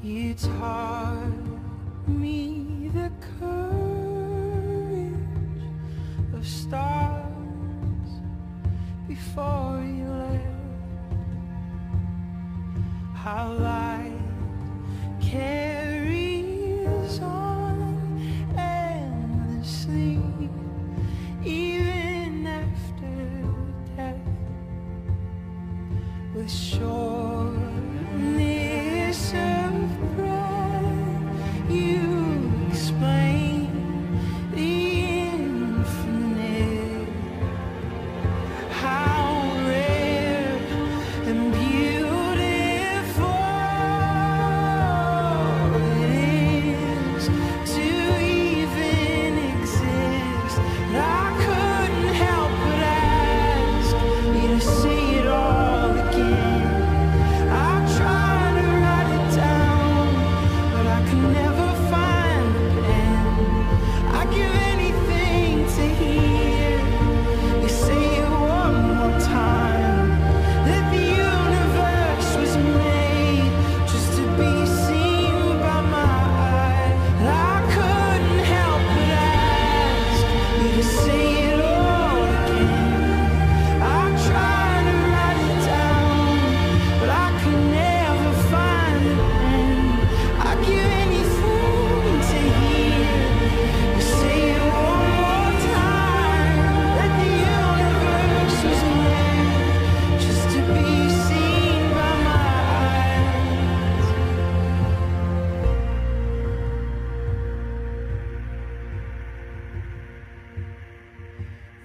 You taught me the courage of stars before you left. How light carries on endlessly, even after death.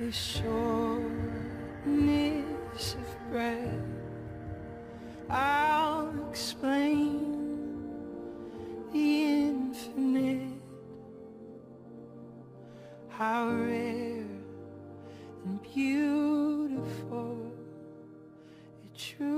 the shortness of breath. I'll explain the infinite. How rare and beautiful it truly.